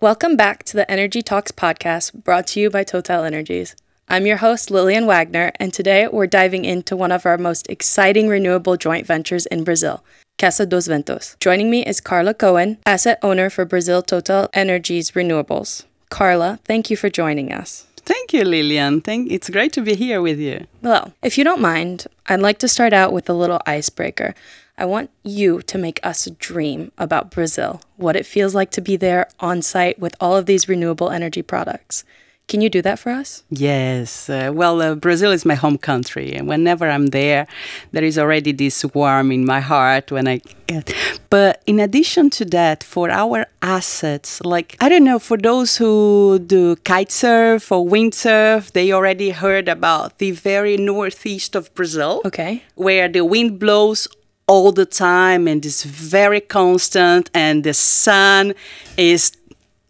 Welcome back to the Energy Talks podcast brought to you by Total Energies. I'm your host, Lillian Wagner, and today we're diving into one of our most exciting renewable joint ventures in Brazil, Casa dos Ventos. Joining me is Carla Cohen, asset owner for Brazil Total Energies Renewables. Carla, thank you for joining us. Thank you, Lillian. Thank, it's great to be here with you. Well, if you don't mind, I'd like to start out with a little icebreaker. I want you to make us dream about Brazil, what it feels like to be there on site with all of these renewable energy products. Can you do that for us? Yes. Uh, well, uh, Brazil is my home country, and whenever I'm there, there is already this warm in my heart when I. get. But in addition to that, for our assets, like I don't know, for those who do kite surf or windsurf, they already heard about the very northeast of Brazil. Okay. Where the wind blows all the time and is very constant and the sun is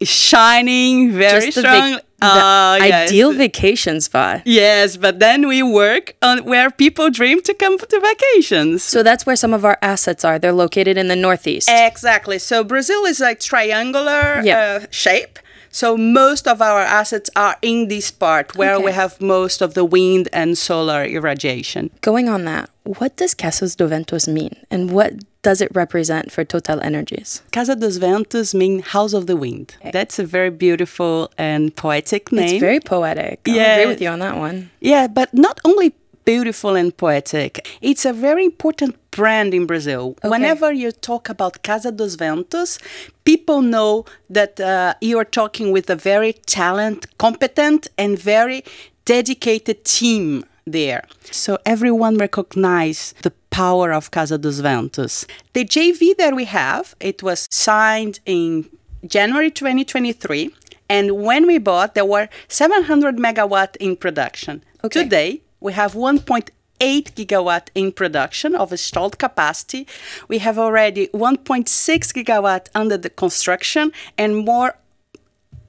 shining very Just strong. the ideal vacation spot. Yes, but then we work on where people dream to come to vacations. So that's where some of our assets are. They're located in the Northeast. Exactly. So Brazil is like triangular Yeah. uh, shape. So most of our assets are in this part where we have most of the wind and solar irradiation. Going on that, what does Casa dos Ventos mean? And what does it represent for Total Energies? Casa dos Ventos mean House of the Wind. Eh. That's a very beautiful and poetic name. It's very poetic. I Yeah. agree with you on that one. Yeah, but not only beautiful and poetic, it's a very important brand in Brazil. Whenever you talk about Casa dos Ventos, people know that uh, you are talking with a very talented, competent, and very dedicated team there. So everyone recognize the power of Casa dos Ventos. The JV that we have, it was signed in January 2023. And when we bought, there were 700 megawatt in production. Okay. Today, we have 1.8 gigawatt in production of installed capacity. We have already 1.6 gigawatt under the construction and more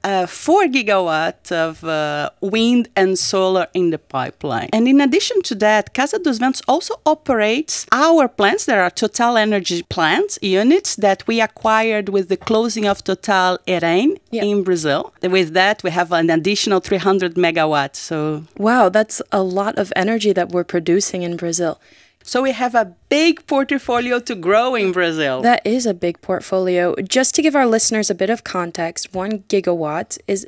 uh, 4 gigawatt of uh, wind and solar in the pipeline. And in addition to that, Casa dos Ventos also operates our plants. There are Total Energy plants, units that we acquired with the closing of Total Eren Yeah. in Brazil. With that, we have an additional 300 megawatts. So Wow, that's a lot of energy that we're producing in Brazil. So we have a big portfolio to grow in Brazil. That is a big portfolio. Just to give our listeners a bit of context, one gigawatt is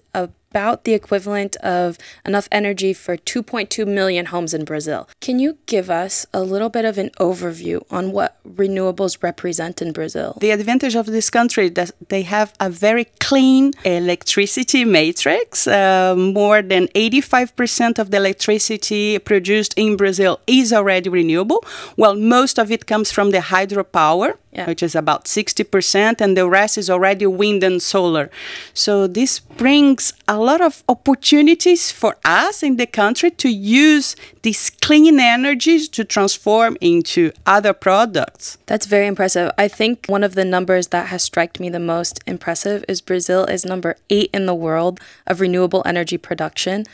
about the equivalent of enough energy for 2.2 million homes in Brazil. Can you give us a little bit of an overview on what renewables represent in Brazil? the advantage of this country is that they have a very clean electricity matrix. Uh, more than 85% of the electricity produced in Brazil is already renewable. Well, most of it comes from the hydropower, Yeah. which is about 60%, and the rest is already wind and solar. So this brings a lot of opportunities for us in the country to use these clean energies to transform into other products. That's very impressive. I think one of the numbers that has struck me the most impressive is Brazil is number eight in the world of renewable energy production.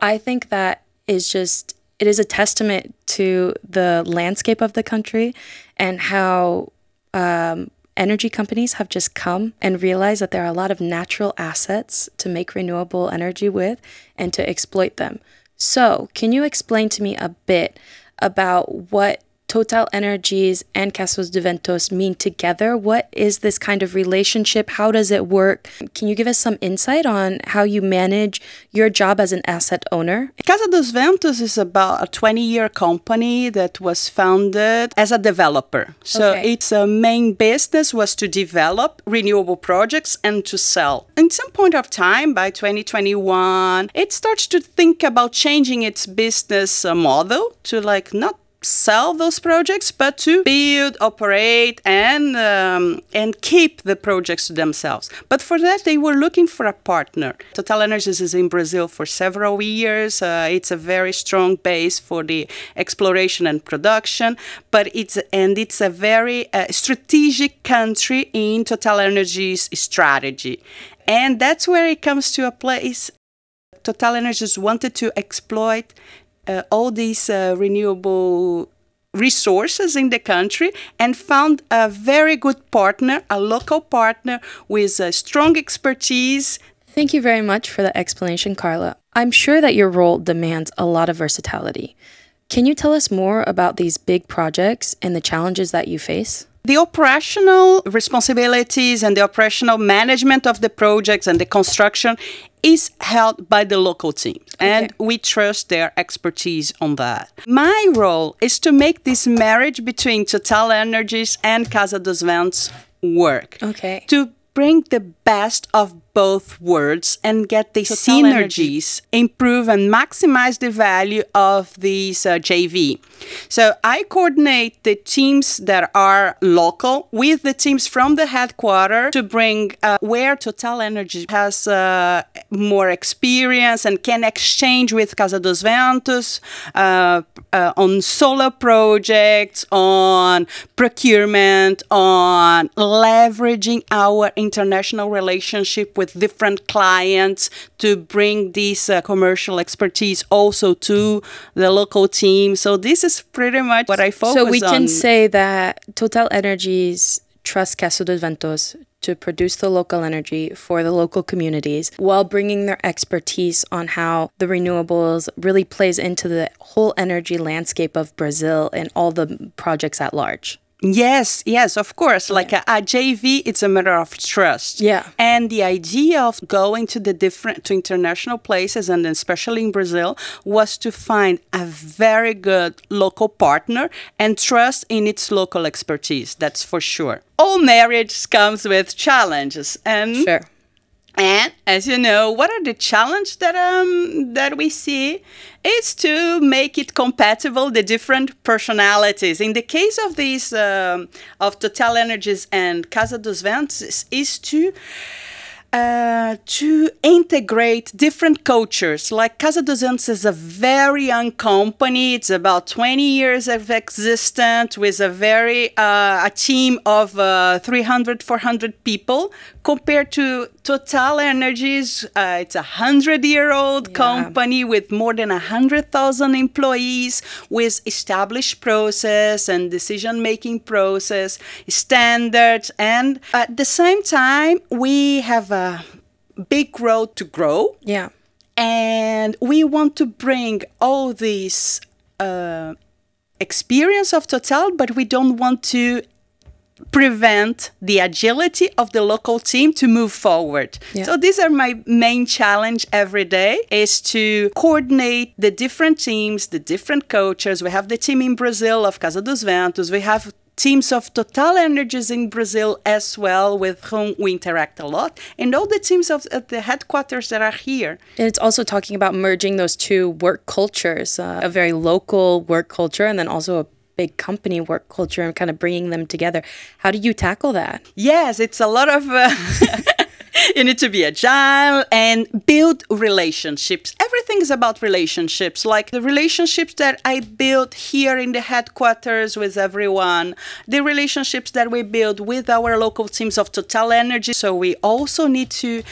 I think that is just, it is a testament to the landscape of the country and how um, energy companies have just come and realized that there are a lot of natural assets to make renewable energy with and to exploit them. So, can you explain to me a bit about what Total Energies and Casa dos Ventos mean together? What is this kind of relationship? How does it work? Can you give us some insight on how you manage your job as an asset owner? Casa dos Ventos is about a 20 year company that was founded as a developer. So Okay. its uh, main business was to develop renewable projects and to sell. At some point of time, by 2021, it starts to think about changing its business uh, model to like not sell those projects, but to build, operate, and um, and keep the projects to themselves. But for that, they were looking for a partner. Total Energies is in Brazil for several years. Uh, it's a very strong base for the exploration and production, but it's and it's a very uh, strategic country in Total Energies strategy, and that's where it comes to a place. Total Energies wanted to exploit all these uh, renewable resources in the country and found a very good partner, a local partner with a strong expertise. Thank you very much for the explanation, Carla. I'm sure that your role demands a lot of versatility. Can you tell us more about these big projects and the challenges that you face? The operational responsibilities and the operational management of the projects and the construction is held by the local teams, and we trust their expertise on that. My role is to make this marriage between Total Energies and Casa dos Ventos work. Okay. To bring the best of both words and get the Total synergies, improve and maximize the value of these uh, JV. So I coordinate the teams that are local with the teams from the headquarters to bring uh, where Total Energy has uh, more experience and can exchange with Casa dos Ventos uh, uh, on solar projects, on procurement, on leveraging our international relationship with different clients to bring this uh, commercial expertise also to the local team. So this is pretty much what I focus on. So we on. can say that Total Energies trust Casa dos Ventos to produce the local energy for the local communities while bringing their expertise on how the renewables really plays into the whole energy landscape of Brazil and all the projects at large. Yes, yes, of course. Like a, a JV, it's a matter of trust. Yeah. And the idea of going to the different to international places and especially in Brazil was to find a very good local partner and trust in its local expertise. That's for sure. All marriage comes with challenges and Sure. And as you know, what are the challenges that um that we see? Is to make it compatible the different personalities. In the case of these um, of Total Energies and Casa dos Ventos, is, is to uh, to integrate different cultures. Like Casa dos Ventos is a very young company. It's about 20 years of existence with a very uh, a team of uh, 300, 400 people. Compared to Total Energies, uh, it's a hundred year old company with more than a hundred thousand employees, with established process and decision making process, standards, and at the same time we have a big road to grow Yeah. and we want to bring all this uh, experience of total but we don't want to prevent the agility of the local team to move forward Yeah. so these are my main challenge every day is to coordinate the different teams the different coaches we have the team in brazil of casa dos ventos we have teams of Total Energies in Brazil as well, with whom we interact a lot, and all the teams of at the headquarters that are here. And it's also talking about merging those two work cultures, uh, a very local work culture and then also a big company work culture and kind of bringing them together. How do you tackle that? Yes, it's a lot of. Uh, you need to be agile and build relationships. Everything is about relationships, like the relationships that I built here in the headquarters with everyone, the relationships that we build with our local teams of Total Energy. So we also need to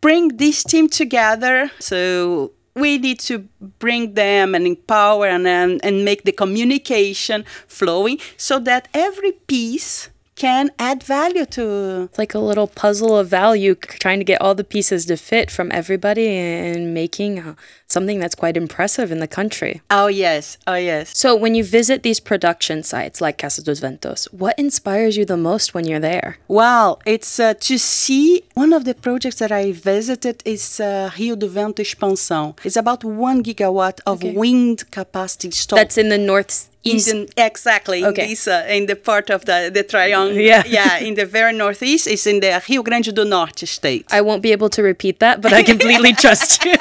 bring this team together. So we need to bring them and empower and, and, and make the communication flowing so that every piece can add value to It's like a little puzzle of value, trying to get all the pieces to fit from everybody and making uh, something that's quite impressive in the country. oh yes oh yes So, when you visit these production sites like Casa dos Ventos, what inspires you the most when you're there? Well, it's uh, to see one of the projects that I visited is uh, Rio do Vento Expansão. It's about one gigawatt of wind capacity. That's in the northeast. In the, exactly Okay. in this uh, in the part of the the triangle. Yeah. yeah, in the very northeast is in the Rio Grande do Norte state. I won't be able to repeat that, but I completely trust you.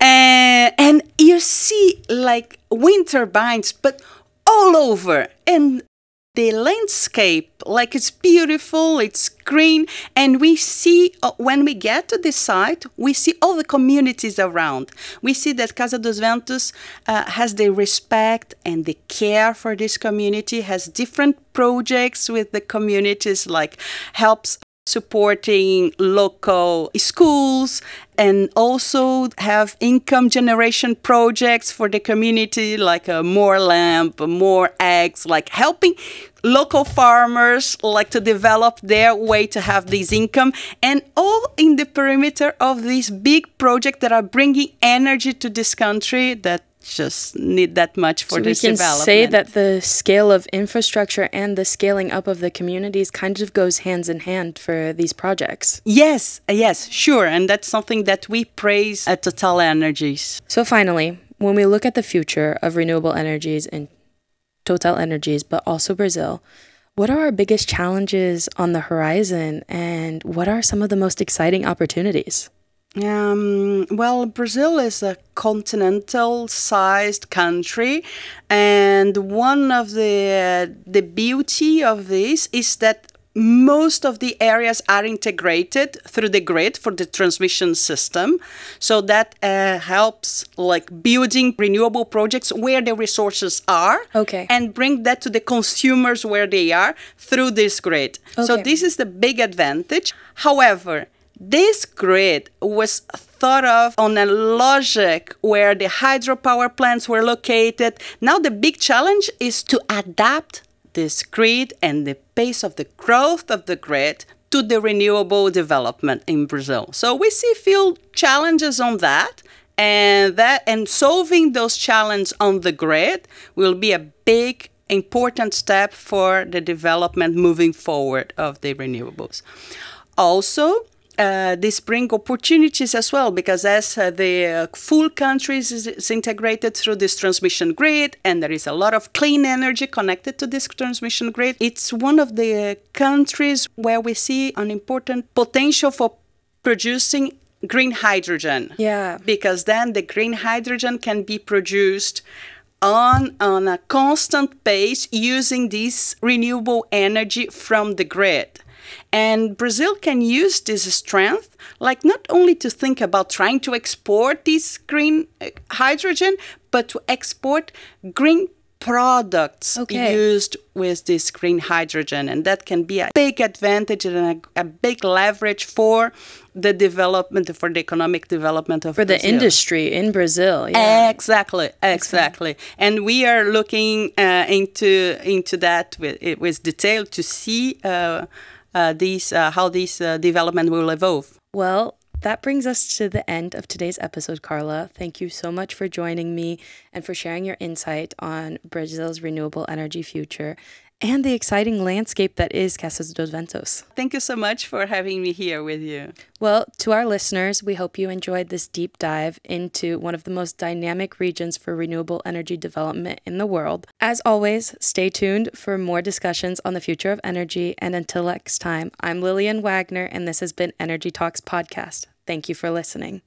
and, and you see like wind turbines, but all over. And the landscape, like it's beautiful, it's green, and we see uh, when we get to the site, we see all the communities around. We see that Casa dos Ventos uh, has the respect and the care for this community, has different projects with the communities, like helps supporting local schools and also have income generation projects for the community like a more lamp more eggs like helping local farmers like to develop their way to have this income. And all in the perimeter of these big projects that are bringing energy to this country that just need that much for so this we can development. say that the scale of infrastructure and the scaling up of the communities kind of goes hands in hand for these projects. Yes, yes, sure, and that's something that we praise at Total Energies. So finally, when we look at the future of renewable energies in Total Energies, but also Brazil, what are our biggest challenges on the horizon and what are some of the most exciting opportunities? Um, well, Brazil is a continental sized country, and one of the uh, the beauty of this is that most of the areas are integrated through the grid for the transmission system. So that uh, helps like building renewable projects where the resources are okay. and bring that to the consumers where they are through this grid. Okay. so this is the big advantage. However this grid was thought of on a logic where the hydropower plants were located. Now, the big challenge is to adapt this grid and the pace of the growth of the grid to the renewable development in Brazil. So, we see few challenges on that. And that and solving those challenges on the grid will be a big important step for the development moving forward of the renewables. Also, uh, this bring opportunities as well because as uh, the uh, full country is, is, integrated through this transmission grid and there is a lot of clean energy connected to this transmission grid it's one of the countries where we see an important potential for producing green hydrogen. Yeah. Because then the green hydrogen can be produced on on a constant pace using this renewable energy from the grid and Brazil can use this strength, like not only to think about trying to export this green uh, hydrogen, but to export green products okay. used with this green hydrogen. And that can be a big advantage and a, a big leverage for the development, for the economic development of for Brazil. the industry in Brazil. Yeah. Exactly, exactly. And we are looking uh, into into that with with detail to see. Uh, these uh, how these uh, development will evolve. Well, that brings us to the end of today's episode, Carla. Thank you so much for joining me and for sharing your insight on Brazil's renewable energy future and the exciting landscape that is Casas dos Ventos. Thank you so much for having me here with you. Well, to our listeners, we hope you enjoyed this deep dive into one of the most dynamic regions for renewable energy development in the world. As always, stay tuned for more discussions on the future of energy. And until next time, I'm Lillian Wagner, and this has been Energy Talks Podcast. Thank you for listening.